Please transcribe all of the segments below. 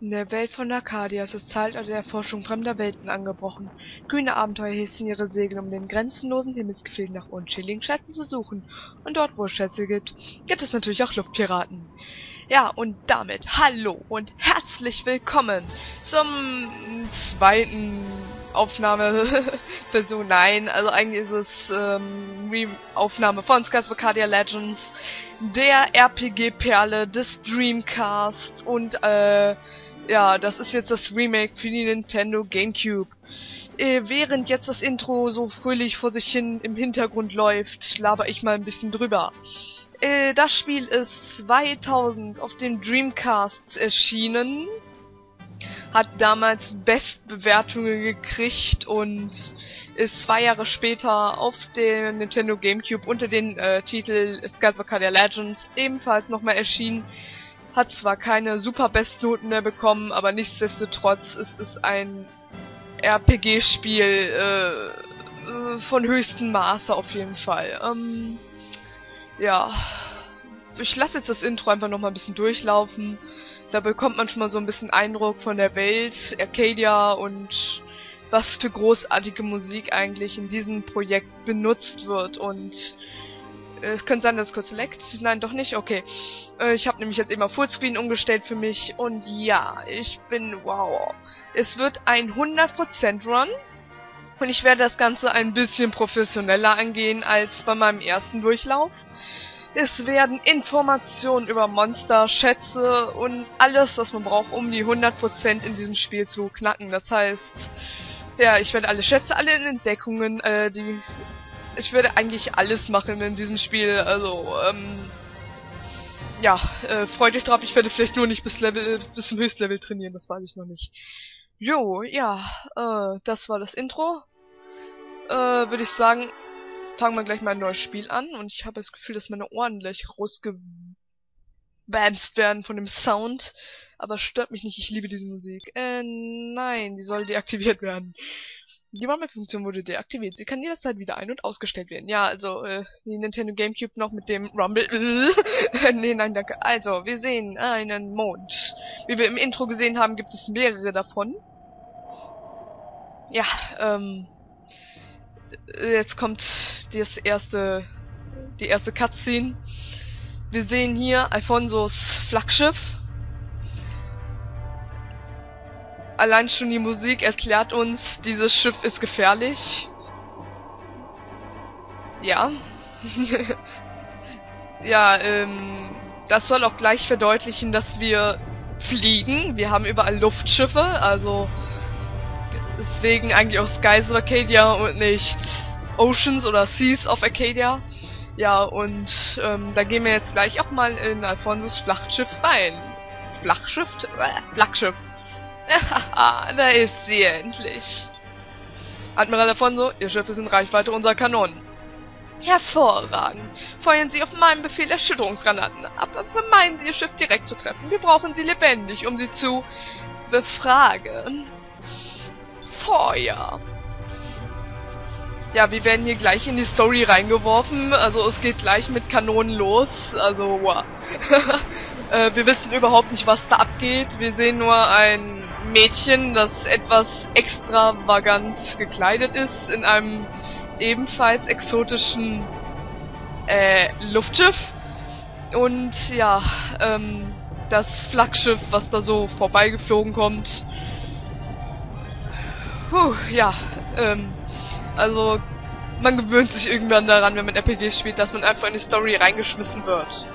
In der Welt von Arcadia ist das Zeitalter der Erforschung fremder Welten angebrochen. Kühne Abenteuer hissen ihre Segel, um den grenzenlosen Himmelsgefilden nach unschädlichen Schätzen zu suchen. Und dort, wo es Schätze gibt, gibt es natürlich auch Luftpiraten. Ja, und damit hallo und herzlich willkommen zum zweiten Aufnahmeversuch. Nein, also eigentlich ist es ähm, Aufnahme von Skies of Arcadia Legends, der RPG-Perle des Dreamcast und äh, ja, das ist jetzt das Remake für die Nintendo GameCube. Äh, während jetzt das Intro so fröhlich vor sich hin im Hintergrund läuft, laber ich mal ein bisschen drüber. Äh, das Spiel ist 2000 auf dem Dreamcast erschienen. Hat damals Bestbewertungen gekriegt und ist zwei Jahre später auf dem Nintendo GameCube unter den äh, Titel Skies of Arcadia Legends ebenfalls nochmal erschienen. Hat zwar keine super Bestnoten mehr bekommen, aber nichtsdestotrotz ist es ein RPG-Spiel äh, von höchstem Maße auf jeden Fall. Ähm, ja, ich lasse jetzt das Intro einfach noch mal ein bisschen durchlaufen. Da bekommt man schon mal so ein bisschen Eindruck von der Welt, Arcadia und was für großartige Musik eigentlich in diesem Projekt benutzt wird und es könnte sein, dass es kurz leckt. Nein, doch nicht. Okay. Äh, ich habe nämlich jetzt eben auf Fullscreen umgestellt für mich. Und ja, ich bin... Wow. Es wird ein 100% Run. Und ich werde das Ganze ein bisschen professioneller angehen als bei meinem ersten Durchlauf. Es werden Informationen über Monster, Schätze und alles, was man braucht, um die 100% in diesem Spiel zu knacken. Das heißt, ja, ich werde alle Schätze, alle Entdeckungen, äh, die ich würde eigentlich alles machen in diesem Spiel. Also, ähm, ja, äh, freut euch drauf. Ich werde vielleicht nur nicht bis Level, bis zum Höchstlevel trainieren, das weiß ich noch nicht. Jo, ja, äh, das war das Intro. Äh, würde ich sagen, fangen wir gleich mal ein neues Spiel an. Und ich habe das Gefühl, dass meine Ohren gleich rausgebamst werden von dem Sound. Aber stört mich nicht, ich liebe diese Musik. Äh, nein, die soll deaktiviert werden. Die Rumble-Funktion wurde deaktiviert. Sie kann jederzeit wieder ein- und ausgestellt werden. Ja, also, äh, die Nintendo Gamecube noch mit dem Rumble. nee, nein, danke. Also, wir sehen einen Mond. Wie wir im Intro gesehen haben, gibt es mehrere davon. Ja, ähm. Jetzt kommt das erste, die erste Cutscene. Wir sehen hier Alfonsos Flaggschiff. Allein schon die Musik erklärt uns, dieses Schiff ist gefährlich. Ja. ja, ähm, das soll auch gleich verdeutlichen, dass wir fliegen. Wir haben überall Luftschiffe, also deswegen eigentlich auch Skies of Arcadia und nicht Oceans oder Seas of Arcadia. Ja, und ähm, da gehen wir jetzt gleich auch mal in Alfonsos Flachtschiff rein. Flachschiff? Äh, Flaggschiff. da ist sie endlich. Admiral Afonso, Ihr Schiff ist in Reichweite unserer Kanonen. Hervorragend. Feuern Sie auf meinen Befehl Erschütterungsgranaten ab, aber vermeiden Sie Ihr Schiff direkt zu treffen. Wir brauchen sie lebendig, um sie zu befragen. Feuer. Ja, wir werden hier gleich in die Story reingeworfen. Also es geht gleich mit Kanonen los. Also, wow. äh, wir wissen überhaupt nicht, was da abgeht. Wir sehen nur ein Mädchen, das etwas extravagant gekleidet ist, in einem ebenfalls exotischen äh, Luftschiff. Und ja, ähm, das Flaggschiff, was da so vorbeigeflogen kommt. Puh, ja, ähm, also man gewöhnt sich irgendwann daran, wenn man RPG spielt, dass man einfach in die Story reingeschmissen wird.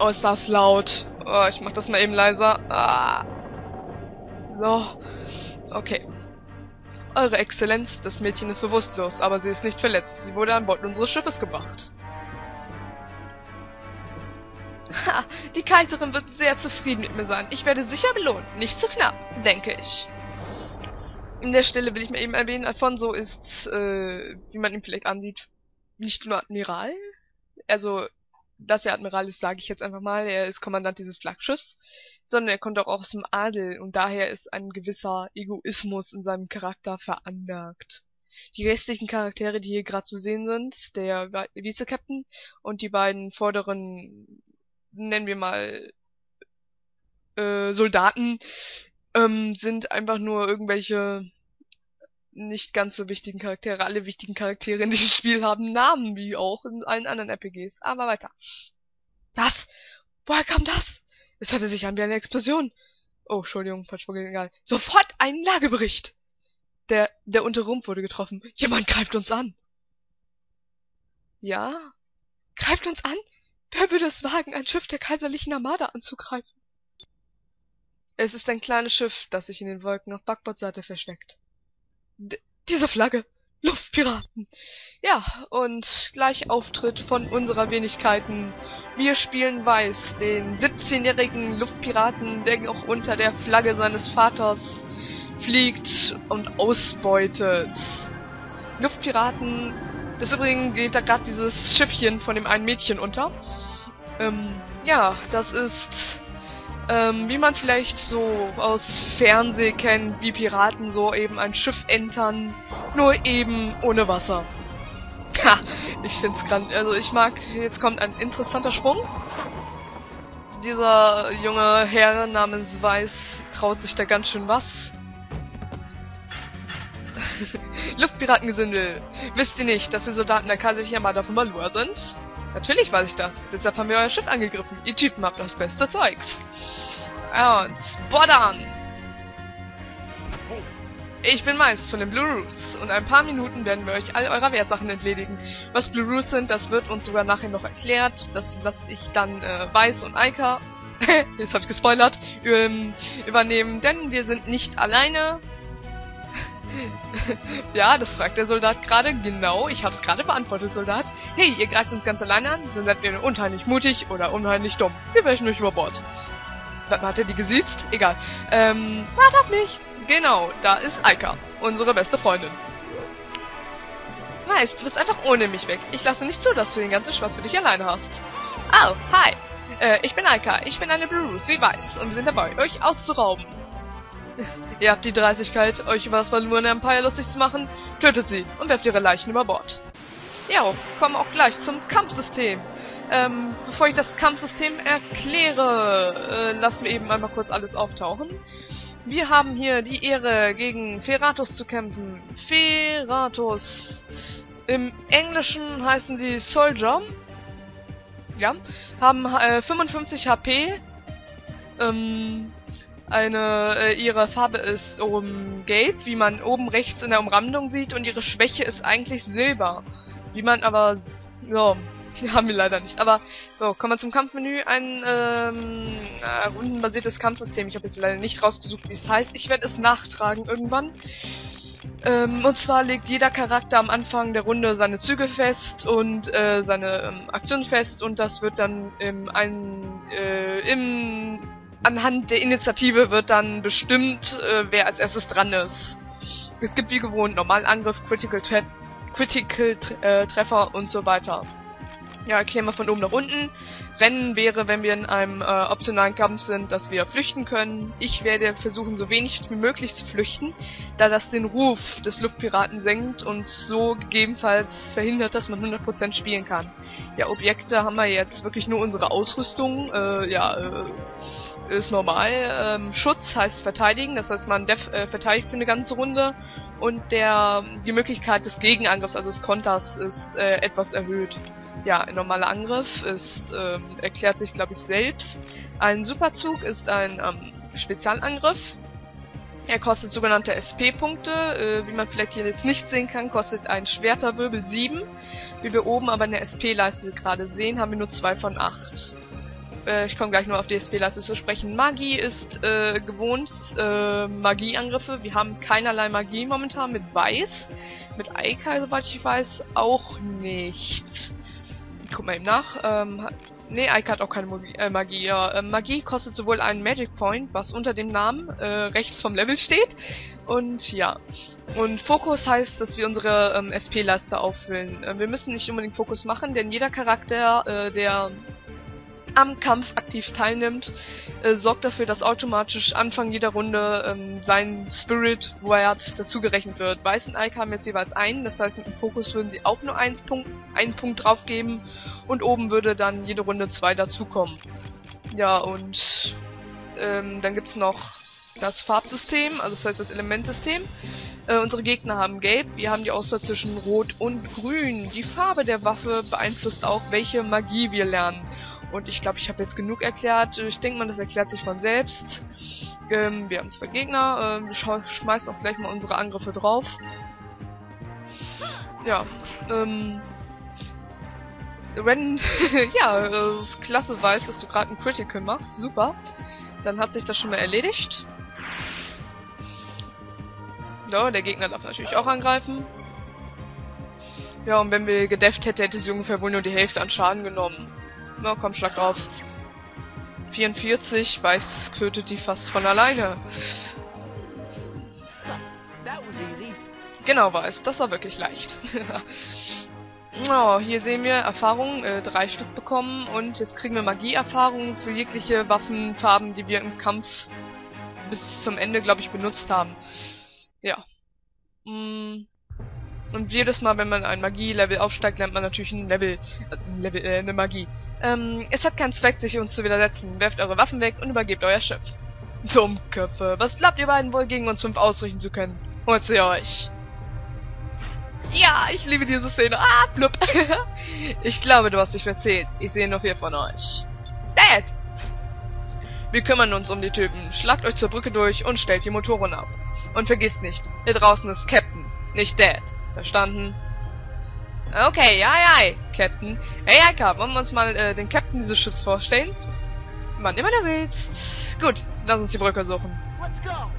Oh, ist das laut. Oh, ich mach das mal eben leiser. Ah. So. Okay. Eure Exzellenz, das Mädchen ist bewusstlos, aber sie ist nicht verletzt. Sie wurde an Bord unseres Schiffes gebracht. Ha, die Kaiserin wird sehr zufrieden mit mir sein. Ich werde sicher belohnt. Nicht zu knapp, denke ich. In der Stelle will ich mir eben erwähnen, Alfonso ist, äh, wie man ihn vielleicht ansieht, nicht nur Admiral. Also, dass er Admiral ist, sage ich jetzt einfach mal. Er ist Kommandant dieses Flaggschiffs, sondern er kommt auch aus dem Adel und daher ist ein gewisser Egoismus in seinem Charakter veranlagt. Die restlichen Charaktere, die hier gerade zu sehen sind, der Vize-Captain und die beiden vorderen, nennen wir mal äh, Soldaten ähm, sind einfach nur irgendwelche nicht ganz so wichtigen Charaktere. Alle wichtigen Charaktere in diesem Spiel haben Namen, wie auch in allen anderen RPGs. Aber weiter. Was? Woher kam das? Es hörte sich an wie eine Explosion. Oh, Entschuldigung, falsch vorgegangen. Egal. Sofort einen Lagebericht! Der, der untere Rumpf wurde getroffen. Jemand greift uns an. Ja? Greift uns an? Wer würde es wagen, ein Schiff der kaiserlichen Armada anzugreifen? Es ist ein kleines Schiff, das sich in den Wolken auf Backbordseite versteckt. Diese Flagge! Luftpiraten! Ja, und gleich Auftritt von unserer Wenigkeiten. Wir spielen Weiß, den 17-jährigen Luftpiraten, der noch unter der Flagge seines Vaters fliegt und ausbeutet. Luftpiraten, deswegen geht da gerade dieses Schiffchen von dem einen Mädchen unter. Ähm, ja, das ist ähm, wie man vielleicht so aus Fernseh kennt, wie Piraten so eben ein Schiff entern, nur eben ohne Wasser. Ha, ich find's grand, also ich mag, jetzt kommt ein interessanter Sprung. Dieser junge Herr namens Weiß traut sich da ganz schön was. Luftpiratengesindel. Wisst ihr nicht, dass wir Soldaten der kaiserlichen Armada von Balua sind? Natürlich weiß ich das. Deshalb haben wir euer Schiff angegriffen. Ihr Typen habt das beste Zeugs. Und Spottern! Ich bin Meist von den Blue Roots und in ein paar Minuten werden wir euch all eurer Wertsachen entledigen. Was Blue Roots sind, das wird uns sogar nachher noch erklärt. Das lasse ich dann äh, Weiß und Eika, jetzt hab ich gespoilert, ähm, übernehmen, denn wir sind nicht alleine. Ja, das fragt der Soldat gerade. Genau, ich hab's gerade beantwortet, Soldat. Hey, ihr greift uns ganz alleine an, dann seid ihr unheimlich mutig oder unheimlich dumm. Wir werfen euch über Bord. Hat er die gesiezt? Egal. Ähm, wart auf mich. Genau, da ist Aika, unsere beste Freundin. Weißt, du bist einfach ohne mich weg. Ich lasse nicht zu, dass du den ganzen Spaß für dich alleine hast. Oh, hi. Äh, ich bin Aika. Ich bin eine Bruce, wie weiß. Und wir sind dabei, euch auszurauben. Ihr habt die Dreistigkeit, euch über das Balloon Empire lustig zu machen. Tötet sie und werft ihre Leichen über Bord. Jo, kommen auch gleich zum Kampfsystem. Ähm, bevor ich das Kampfsystem erkläre, äh, lassen wir eben einmal kurz alles auftauchen. Wir haben hier die Ehre, gegen Feratus zu kämpfen. Feratus. Im Englischen heißen sie Soldier. Ja. Haben äh, 55 HP. Ähm, eine, äh, ihre Farbe ist oben gelb, wie man oben rechts in der Umrandung sieht, und ihre Schwäche ist eigentlich Silber. Wie man aber, ja, haben wir leider nicht. Aber so, kommen wir zum Kampfmenü. Ein ähm, äh, rundenbasiertes Kampfsystem. Ich habe jetzt leider nicht rausgesucht, wie es heißt. Ich werde es nachtragen irgendwann. Ähm, und zwar legt jeder Charakter am Anfang der Runde seine Züge fest und äh, seine ähm, Aktionen fest und das wird dann im, ein, äh, im anhand der Initiative wird dann bestimmt, äh, wer als erstes dran ist. Es gibt wie gewohnt Normalangriff, Critical, Tre Critical äh, Treffer und so weiter. Ja, erklären wir von oben nach unten. Rennen wäre, wenn wir in einem äh, optionalen Kampf sind, dass wir flüchten können. Ich werde versuchen, so wenig wie möglich zu flüchten, da das den Ruf des Luftpiraten senkt und so gegebenenfalls verhindert, dass man 100% spielen kann. Ja, Objekte haben wir jetzt wirklich nur unsere Ausrüstung. Äh, ja, äh, ist normal. Ähm, Schutz heißt verteidigen, das heißt man def äh, verteidigt für eine ganze Runde und der die Möglichkeit des Gegenangriffs, also des Konters, ist äh, etwas erhöht. Ja, ein normaler Angriff ist ähm, erklärt sich, glaube ich, selbst. Ein Superzug ist ein ähm, Spezialangriff. Er kostet sogenannte SP-Punkte. Äh, wie man vielleicht hier jetzt nicht sehen kann, kostet ein Schwerterwirbel 7. Wie wir oben aber in der SP-Leiste gerade sehen, haben wir nur 2 von 8 äh, ich komme gleich nur auf die SP-Leiste zu sprechen. Magie ist äh, gewohnt äh, Magieangriffe. Wir haben keinerlei Magie momentan mit Weiß. Mit Eika, soweit ich weiß, auch nicht. Ich guck mal eben nach. Ähm, nee, Eika hat auch keine Magie. Äh, Magie, ja. äh, Magie kostet sowohl einen Magic Point, was unter dem Namen äh, rechts vom Level steht. Und ja. Und Fokus heißt, dass wir unsere ähm, SP-Leiste auffüllen. Äh, wir müssen nicht unbedingt Fokus machen, denn jeder Charakter, äh, der am Kampf aktiv teilnimmt, äh, sorgt dafür, dass automatisch Anfang jeder Runde ähm, sein Spirit Word dazugerechnet wird. Weiß und Ike haben jetzt jeweils einen, das heißt mit dem Fokus würden sie auch nur eins Punkt, einen Punkt draufgeben und oben würde dann jede Runde zwei dazukommen. Ja, und Ähm, dann gibt's noch das Farbsystem, also das heißt das Elementsystem. Äh, unsere Gegner haben Gelb, wir haben die Auswahl zwischen Rot und Grün. Die Farbe der Waffe beeinflusst auch, welche Magie wir lernen. Und ich glaube, ich habe jetzt genug erklärt. Ich denke mal, das erklärt sich von selbst. Ähm, wir haben zwei Gegner. Ähm, schmeißen auch gleich mal unsere Angriffe drauf. Ja, ähm... Wenn, ja, es klasse weiß, dass du gerade ein Critical machst. Super. Dann hat sich das schon mal erledigt. Ja, der Gegner darf natürlich auch angreifen. Ja, und wenn wir gedefft hätte, hätte sie ungefähr wohl nur die Hälfte an Schaden genommen. Na, komm, schlag drauf. 44, weiß, tötet die fast von alleine. Genau, weiß, das war wirklich leicht. oh, hier sehen wir Erfahrungen, äh, drei Stück bekommen und jetzt kriegen wir Magieerfahrungen für jegliche Waffenfarben, die wir im Kampf bis zum Ende, glaube ich, benutzt haben. Ja. Mm. Und jedes Mal, wenn man ein Magie-Level aufsteigt, lernt man natürlich ein Level, äh, Level äh, eine Magie. Ähm, es hat keinen Zweck, sich uns zu widersetzen. Werft eure Waffen weg und übergebt euer Schiff. Dummköpfe, was glaubt ihr beiden wohl gegen uns fünf ausrichten zu können? Holt sie euch. Ja, ich liebe diese Szene. Ah, blub. ich glaube, du hast dich verzählt. Ich sehe nur vier von euch. Dad! Wir kümmern uns um die Typen. Schlagt euch zur Brücke durch und stellt die Motoren ab. Und vergisst nicht, hier draußen ist Captain, nicht Dad. Verstanden? Okay, ja, ja, Captain. Hey, Heika, wollen wir uns mal äh, den Captain dieses Schiffs vorstellen? Wann immer du willst. Gut, lass uns die Brücke suchen.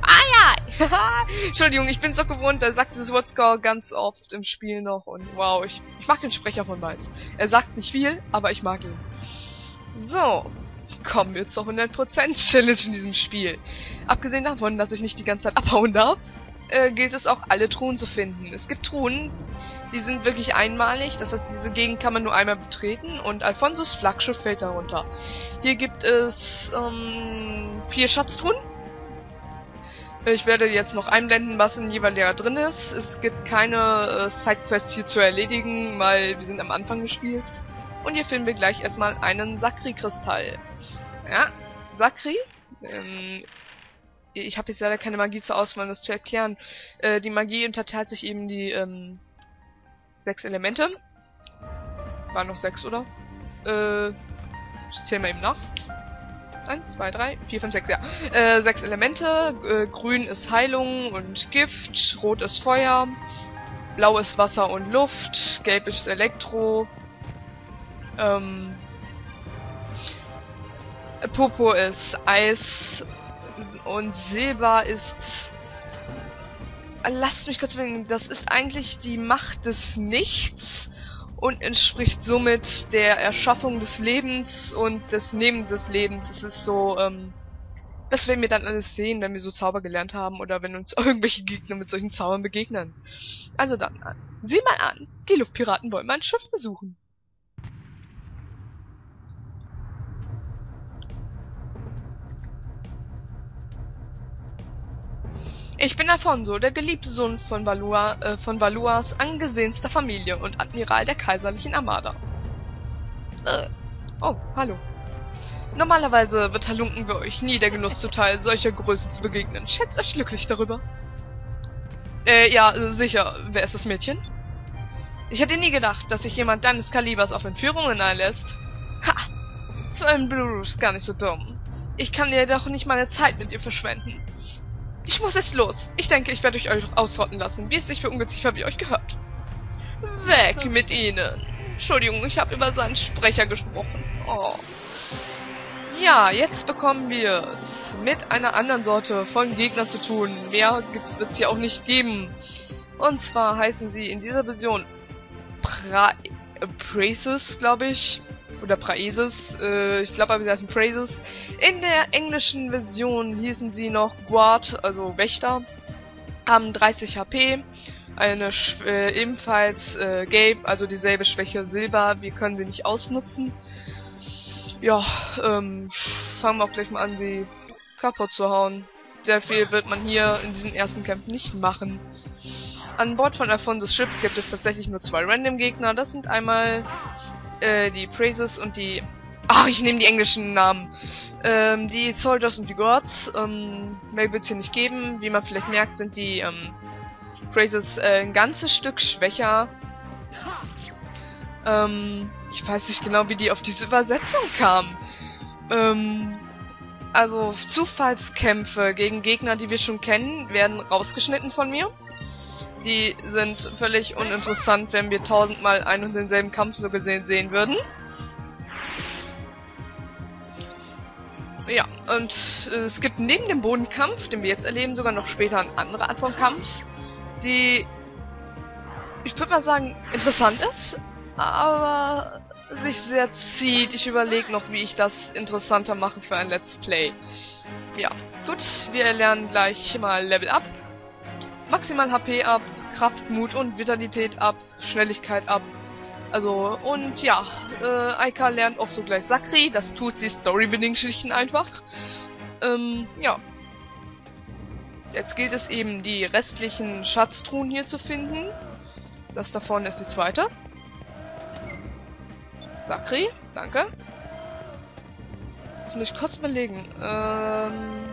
Ah ja! Entschuldigung, ich bin so gewohnt, er sagt dieses What's Go ganz oft im Spiel noch und wow, ich, ich mag den Sprecher von Weiß. Er sagt nicht viel, aber ich mag ihn. So, kommen wir zur 100% Challenge in diesem Spiel. Abgesehen davon, dass ich nicht die ganze Zeit abhauen darf, äh, gilt es auch alle Truhen zu finden. Es gibt Truhen, die sind wirklich einmalig, das heißt, diese Gegend kann man nur einmal betreten und Alfonsos Flaggschiff fällt darunter. Hier gibt es ähm, vier Schatztruhen. Ich werde jetzt noch einblenden, was in jeweiliger drin ist. Es gibt keine äh, Sidequests hier zu erledigen, weil wir sind am Anfang des Spiels. Und hier finden wir gleich erstmal einen Sakri-Kristall. Ja, Sakri. Ähm, ich habe jetzt leider keine Magie zur Auswahl, um das zu erklären. Äh, die Magie unterteilt sich eben die ähm, sechs Elemente. Waren noch sechs, oder? Äh, ich zähle mal eben nach. 1, 2, 3, 4, 5, 6, ja. Äh, sechs Elemente. Äh, grün ist Heilung und Gift. Rot ist Feuer. Blau ist Wasser und Luft. Gelb ist Elektro. Ähm, Popo ist Eis und Silber ist... Lasst mich kurz überlegen, das ist eigentlich die Macht des Nichts und entspricht somit der Erschaffung des Lebens und des Nehmen des Lebens. Es ist so, ähm, das werden wir dann alles sehen, wenn wir so Zauber gelernt haben oder wenn uns irgendwelche Gegner mit solchen Zaubern begegnen. Also dann, sieh mal an, die Luftpiraten wollen mein Schiff besuchen. Ich bin Alfonso, der geliebte Sohn von, Valua, äh, von Valuas angesehenster Familie und Admiral der kaiserlichen Armada. Äh, oh, hallo. Normalerweise wird Halunken wir euch nie der Genuss zuteil, solcher Größe zu begegnen. Schätzt euch glücklich darüber. Äh, ja, sicher. Wer ist das Mädchen? Ich hätte nie gedacht, dass sich jemand deines Kalibers auf Entführungen einlässt. Ha! Für einen Blue ist gar nicht so dumm. Ich kann dir doch nicht meine Zeit mit dir verschwenden. Ich muss jetzt los. Ich denke, ich werde euch ausrotten lassen, wie es sich für Ungeziefer wie euch gehört. Weg mit ihnen. Entschuldigung, ich habe über seinen Sprecher gesprochen. Oh. Ja, jetzt bekommen wir es mit einer anderen Sorte von Gegnern zu tun. Mehr wird es hier auch nicht geben. Und zwar heißen sie in dieser Version pra Praises, glaube ich oder Praeses, äh, ich glaube aber sie heißen Praises. In der englischen Version hießen sie noch Guard, also Wächter, haben 30 HP, eine Sch äh, ebenfalls äh, Gelb, also dieselbe Schwäche Silber, wir können sie nicht ausnutzen. Ja, ähm, fangen wir auch gleich mal an, sie kaputt zu hauen. Sehr viel wird man hier in diesen ersten Kämpfen nicht machen. An Bord von Alfonso's Schiff gibt es tatsächlich nur zwei Random-Gegner. Das sind einmal äh, die Praises und die... Ach, ich nehme die englischen Namen. Ähm, die Soldiers und die Gods, ähm, mehr wird es hier nicht geben. Wie man vielleicht merkt, sind die ähm, Phrases äh, ein ganzes Stück schwächer. Ähm, ich weiß nicht genau, wie die auf diese Übersetzung kamen. Ähm, also Zufallskämpfe gegen Gegner, die wir schon kennen, werden rausgeschnitten von mir. Die sind völlig uninteressant, wenn wir tausendmal einen und denselben Kampf so gesehen sehen würden. Ja, und äh, es gibt neben dem Bodenkampf, den wir jetzt erleben, sogar noch später eine andere Art von Kampf, die, ich würde mal sagen, interessant ist, aber sich sehr zieht. Ich überlege noch, wie ich das interessanter mache für ein Let's Play. Ja, gut, wir lernen gleich mal Level Up, maximal HP ab, Kraft, Mut und Vitalität ab, Schnelligkeit ab also, und ja, äh, Aika lernt auch so gleich Sakri, das tut sie storybedingt schlicht und einfach. Ähm, ja. Jetzt gilt es eben, die restlichen Schatztruhen hier zu finden. Das da vorne ist die zweite. Sakri, danke. Jetzt muss ich kurz überlegen. Ähm,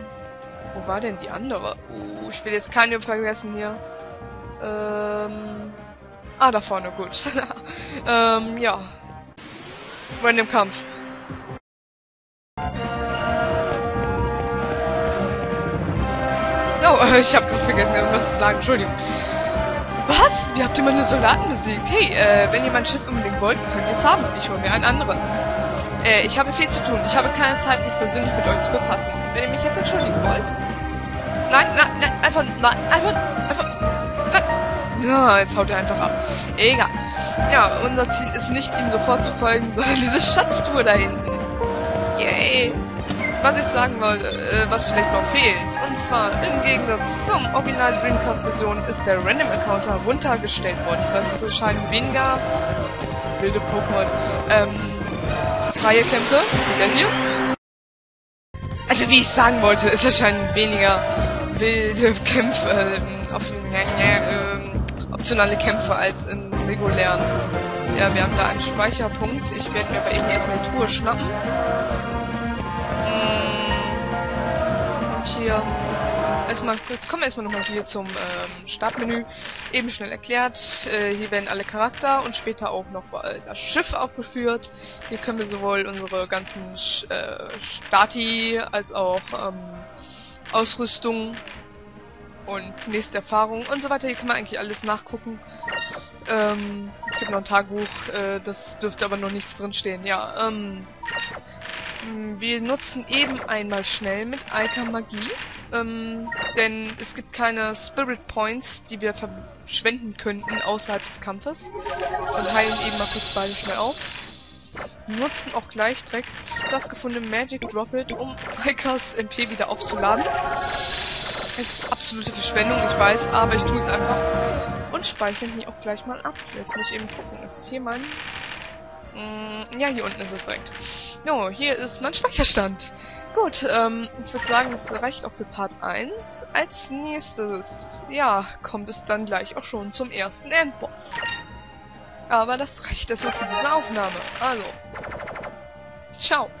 wo war denn die andere? Uh, ich will jetzt keine vergessen hier. Ähm, Ah, da vorne, gut. ähm, ja. Random Kampf. Oh, ich habe gerade vergessen, irgendwas zu sagen. Entschuldigung. Was? Wie habt ihr meine Soldaten besiegt? Hey, äh, wenn ihr mein Schiff unbedingt wollt, könnt ihr es haben. Ich hole mir ein anderes. Äh, ich habe viel zu tun. Ich habe keine Zeit, mich persönlich mit euch zu befassen. Wenn ihr mich jetzt entschuldigen wollt. Nein, nein, nein, einfach, nein, einfach, einfach, ja, jetzt haut er einfach ab. Egal. Ja, unser Ziel ist nicht, ihm sofort zu folgen, sondern diese Schatztour da hinten. Yay. Was ich sagen wollte, äh, was vielleicht noch fehlt. Und zwar, im Gegensatz zum Original Dreamcast-Version ist der Random-Encounter runtergestellt worden. Das heißt, es erscheinen weniger wilde Pokémon, ähm, freie Kämpfe, wie der hier. Also wie ich sagen wollte, es erscheinen weniger wilde Kämpfe ähm, auf, äh, optionale Kämpfe als in regulären. Ja, wir haben da einen Speicherpunkt. Ich werde mir aber eben erstmal die Truhe schnappen. Mm. Und hier erstmal jetzt kommen wir erstmal nochmal hier zum ähm, Startmenü. Eben schnell erklärt. Äh, hier werden alle Charakter und später auch noch äh, das Schiff aufgeführt. Hier können wir sowohl unsere ganzen äh, Stati als auch ähm, Ausrüstung und nächste Erfahrung und so weiter. Hier kann man eigentlich alles nachgucken. Ähm, es gibt noch ein Tagebuch, äh, das dürfte aber noch nichts drinstehen. Ja, ähm, wir nutzen eben einmal schnell mit Alka Magie, ähm, denn es gibt keine Spirit Points, die wir verschwenden könnten außerhalb des Kampfes. Und heilen eben mal kurz beide schnell auf. nutzen auch gleich direkt das gefundene Magic Droplet, um Alkas MP wieder aufzuladen. Es ist absolute Verschwendung, ich weiß, aber ich tue es einfach. Und speichere hier auch gleich mal ab. Jetzt muss ich eben gucken, ist hier mein... Mm, ja, hier unten ist es direkt. No, hier ist mein Speicherstand. Gut, ähm, ich würde sagen, das reicht auch für Part 1. Als nächstes, ja, kommt es dann gleich auch schon zum ersten Endboss. Aber das reicht erstmal für diese Aufnahme. Also, ciao.